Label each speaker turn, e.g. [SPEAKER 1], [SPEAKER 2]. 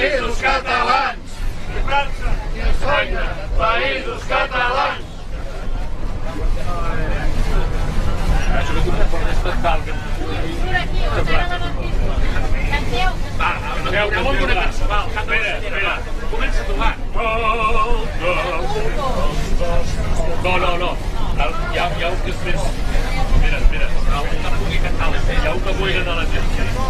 [SPEAKER 1] països catalans!
[SPEAKER 2] I França!
[SPEAKER 1] I Espanya! Països catalans!
[SPEAKER 2] Comença a tocar. No, no, no. Hi ha, hi ha un que després... Espera, espera. Hi ha un que pugui cantar. Hi ha un que pugui cantar la gent.